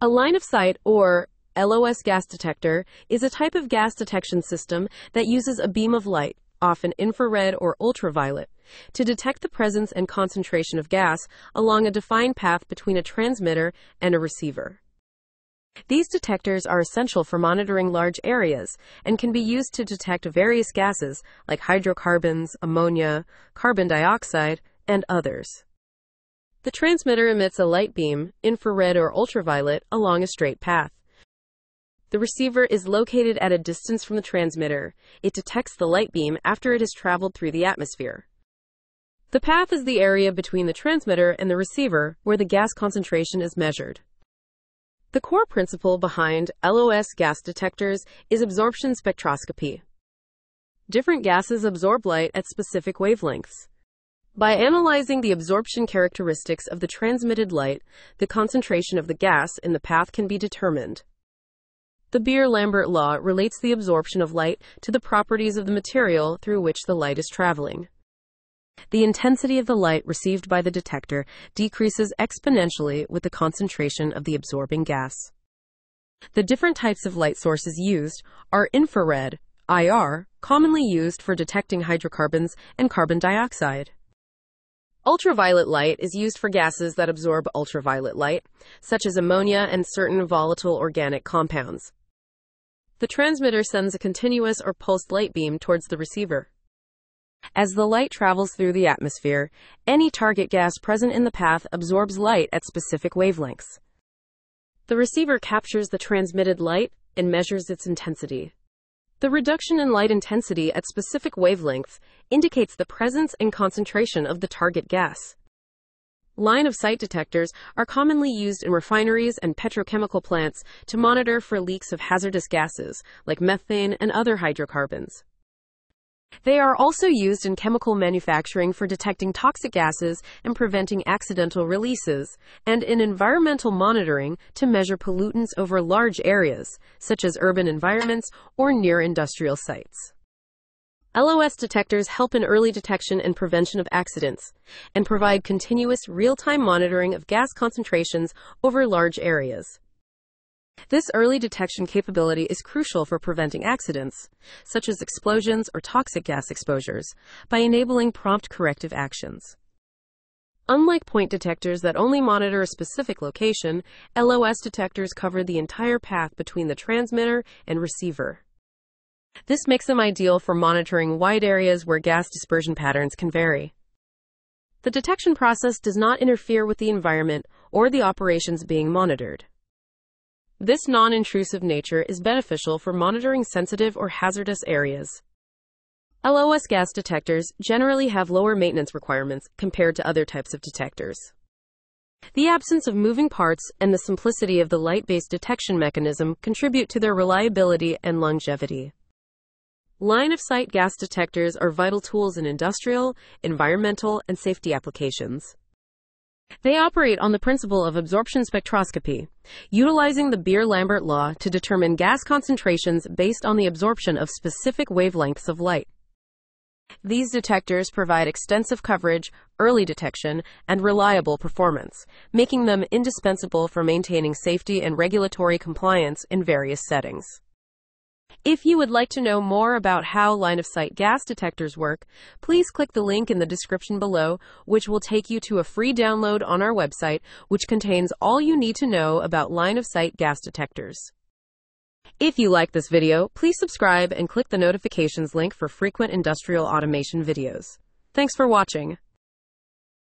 A line of sight, or LOS gas detector, is a type of gas detection system that uses a beam of light, often infrared or ultraviolet, to detect the presence and concentration of gas along a defined path between a transmitter and a receiver. These detectors are essential for monitoring large areas and can be used to detect various gases like hydrocarbons, ammonia, carbon dioxide, and others. The transmitter emits a light beam, infrared or ultraviolet, along a straight path. The receiver is located at a distance from the transmitter. It detects the light beam after it has traveled through the atmosphere. The path is the area between the transmitter and the receiver where the gas concentration is measured. The core principle behind LOS gas detectors is absorption spectroscopy. Different gases absorb light at specific wavelengths. By analyzing the absorption characteristics of the transmitted light, the concentration of the gas in the path can be determined. The Beer Lambert law relates the absorption of light to the properties of the material through which the light is traveling. The intensity of the light received by the detector decreases exponentially with the concentration of the absorbing gas. The different types of light sources used are infrared, IR, commonly used for detecting hydrocarbons and carbon dioxide. Ultraviolet light is used for gases that absorb ultraviolet light, such as ammonia and certain volatile organic compounds. The transmitter sends a continuous or pulsed light beam towards the receiver. As the light travels through the atmosphere, any target gas present in the path absorbs light at specific wavelengths. The receiver captures the transmitted light and measures its intensity. The reduction in light intensity at specific wavelengths indicates the presence and concentration of the target gas. Line of sight detectors are commonly used in refineries and petrochemical plants to monitor for leaks of hazardous gases like methane and other hydrocarbons. They are also used in chemical manufacturing for detecting toxic gases and preventing accidental releases, and in environmental monitoring to measure pollutants over large areas, such as urban environments or near industrial sites. LOS detectors help in early detection and prevention of accidents and provide continuous real time monitoring of gas concentrations over large areas. This early detection capability is crucial for preventing accidents, such as explosions or toxic gas exposures, by enabling prompt corrective actions. Unlike point detectors that only monitor a specific location, LOS detectors cover the entire path between the transmitter and receiver. This makes them ideal for monitoring wide areas where gas dispersion patterns can vary. The detection process does not interfere with the environment or the operations being monitored. This non intrusive nature is beneficial for monitoring sensitive or hazardous areas. LOS gas detectors generally have lower maintenance requirements compared to other types of detectors. The absence of moving parts and the simplicity of the light based detection mechanism contribute to their reliability and longevity. Line of sight gas detectors are vital tools in industrial, environmental, and safety applications. They operate on the principle of absorption spectroscopy, utilizing the Beer Lambert law to determine gas concentrations based on the absorption of specific wavelengths of light. These detectors provide extensive coverage, early detection, and reliable performance, making them indispensable for maintaining safety and regulatory compliance in various settings. If you would like to know more about how line of sight gas detectors work, please click the link in the description below, which will take you to a free download on our website, which contains all you need to know about line of sight gas detectors. If you like this video, please subscribe and click the notifications link for frequent industrial automation videos. Thanks for watching.